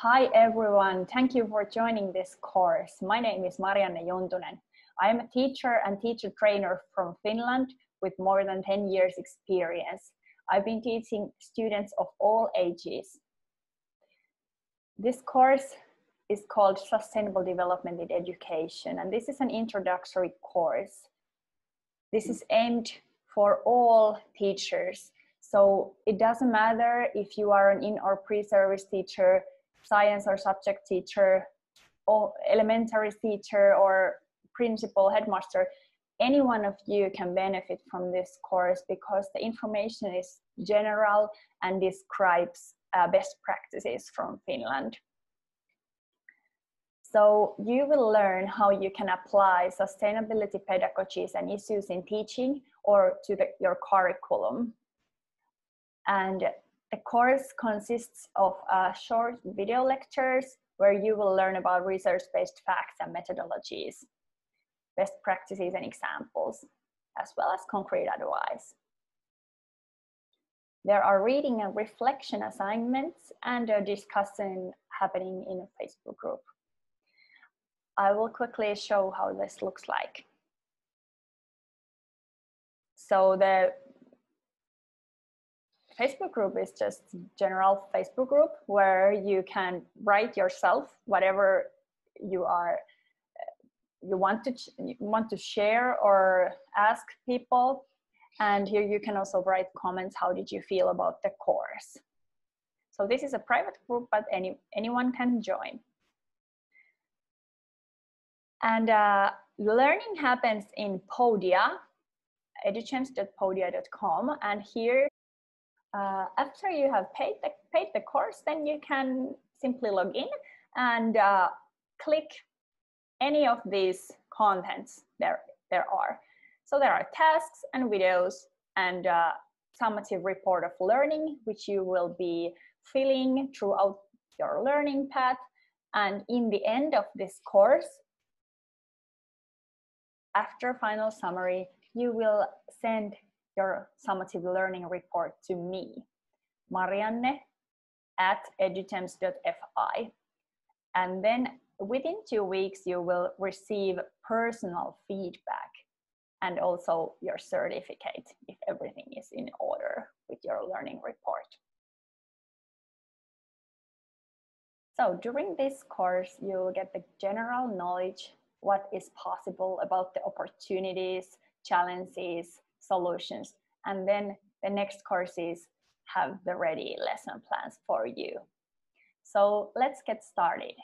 Hi everyone, thank you for joining this course. My name is Marianne Juntunen. I am a teacher and teacher trainer from Finland with more than 10 years experience. I've been teaching students of all ages. This course is called Sustainable Development in Education and this is an introductory course. This is aimed for all teachers. So it doesn't matter if you are an in or pre-service teacher, science or subject teacher, or elementary teacher or principal, headmaster, any one of you can benefit from this course because the information is general and describes uh, best practices from Finland. So you will learn how you can apply sustainability pedagogies and issues in teaching or to the, your curriculum. And the course consists of uh, short video lectures where you will learn about research-based facts and methodologies, best practices and examples, as well as concrete advice. There are reading and reflection assignments and a discussion happening in a Facebook group. I will quickly show how this looks like. So the Facebook group is just general Facebook group where you can write yourself whatever you are you want to you want to share or ask people. And here you can also write comments how did you feel about the course? So this is a private group but any anyone can join. And uh, learning happens in podia edugems.podia.com and here uh, after you have paid the, paid the course, then you can simply log in and uh, click any of these contents there, there are. So there are tasks and videos and uh, summative report of learning, which you will be filling throughout your learning path. And in the end of this course, after final summary, you will send your summative learning report to me, Marianne at edugems.fi. And then within two weeks, you will receive personal feedback and also your certificate if everything is in order with your learning report. So during this course, you'll get the general knowledge, what is possible about the opportunities, challenges, solutions. And then the next courses have the ready lesson plans for you. So let's get started.